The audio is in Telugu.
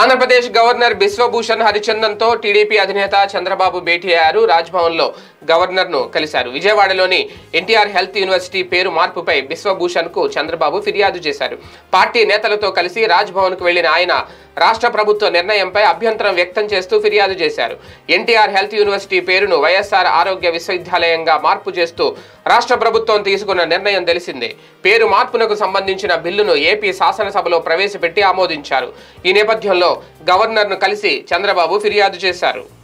ఆంధ్రప్రదేశ్ గవర్నర్ బిశ్వభూషణ్ హరిచందన్తో టీడీపీ అధినేత చంద్రబాబు భేటీ అయ్యారు. రాజ్భవన్లో గవర్నర్ను కలిశారు. విజయవాడలోని ఎన్టీఆర్ హెల్త్ యూనివర్సిటీ పేరు మార్పుపై బిశ్వభూషణ్కు చంద్రబాబు ఫిర్యాదు చేశారు. పార్టీ నేతలతో కలిసి రాజ్భవన్కు వెళ్ళిన ఆయన రాష్ట్ర ప్రభుత్వ నిర్ణయంపై అభ్యంతరం వ్యక్తం చేస్తూ ఫిర్యాదు చేశారు. ఎన్టీఆర్ హెల్త్ యూనివర్సిటీ పేరును వైఎస్ఆర్ ఆరోగ్య విశ్వవిద్యాలయంగా మార్పు చేస్తూ రాష్ట్ర ప్రభుత్వం తీసుకున్న నిర్ణయం తెలిసిందే. పేరు మార్పునకు సంబంధించిన బిల్లును ఏపీ శాసనసభలో ప్రవేశపెట్టి ఆమోదించారు. ఈ నేపథ్యంలో గవర్నర్ను కలిసి చంద్రబాబు ఫిర్యాదు చేశారు.